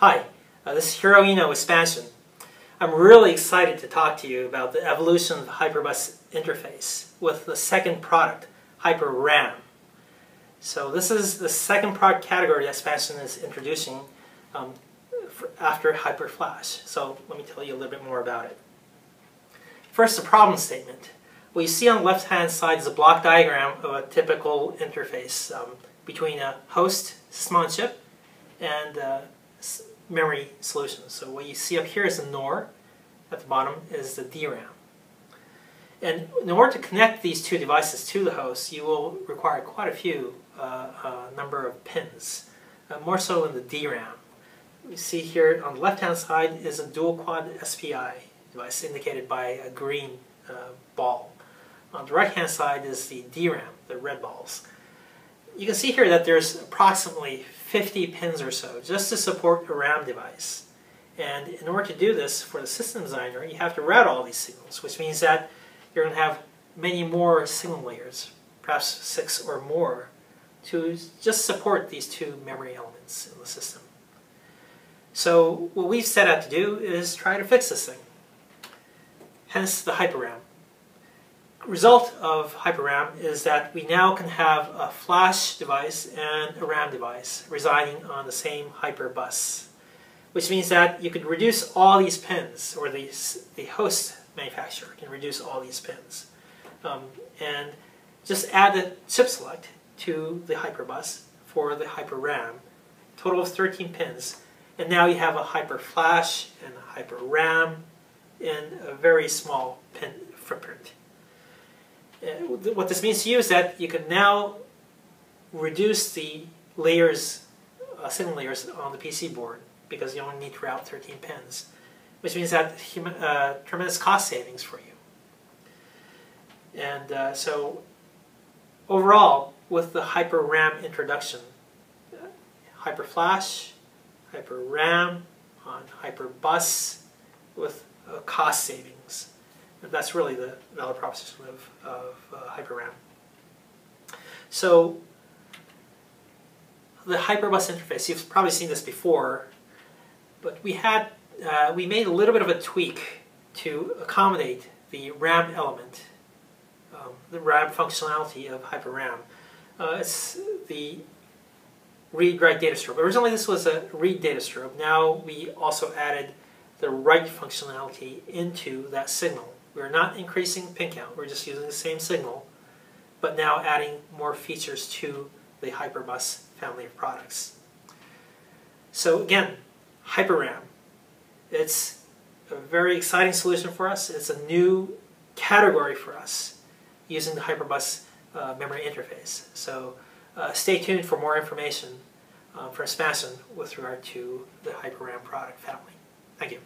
Hi, uh, this is Hiroino Spansion. I'm really excited to talk to you about the evolution of the Hyperbus interface with the second product, HyperRAM. So this is the second product category that Spansion is introducing um, after HyperFlash. So let me tell you a little bit more about it. First, the problem statement. What you see on the left-hand side is a block diagram of a typical interface um, between a host system on chip and uh, memory solutions. So what you see up here is the NOR, at the bottom is the DRAM. And in order to connect these two devices to the host, you will require quite a few uh, uh, number of pins, uh, more so in the DRAM. You see here on the left-hand side is a dual-quad SPI device indicated by a green uh, ball. On the right-hand side is the DRAM, the red balls. You can see here that there's approximately 50 pins or so just to support a RAM device. And in order to do this for the system designer, you have to route all these signals, which means that you're going to have many more signal layers, perhaps six or more, to just support these two memory elements in the system. So what we've set out to do is try to fix this thing. Hence the HyperRAM result of HyperRAM is that we now can have a flash device and a RAM device residing on the same hyperbus, which means that you could reduce all these pins, or the, the host manufacturer can reduce all these pins, um, and just add the chip select to the hyperbus for the HyperRAM, total of 13 pins, and now you have a HyperFlash and a HyperRAM in a very small pin footprint. What this means to you is that you can now reduce the layers, uh, signal layers on the PC board because you only need to route 13 pins, which means that uh, tremendous cost savings for you. And uh, so overall, with the Hyper RAM introduction, uh, Hyper Flash, Hyper RAM on Hyper Bus with uh, cost savings that's really the value proposition of, of uh, HyperRAM. So the Hyperbus interface, you've probably seen this before, but we had uh, we made a little bit of a tweak to accommodate the RAM element, um, the RAM functionality of HyperRAM. Uh, it's the read-write data strobe. Originally this was a read data strobe. Now we also added the write functionality into that signal. We're not increasing pin count, we're just using the same signal, but now adding more features to the Hyperbus family of products. So again, HyperRAM. It's a very exciting solution for us. It's a new category for us using the Hyperbus uh, memory interface. So uh, stay tuned for more information um, for Spansion with regard to the HyperRAM product family. Thank you.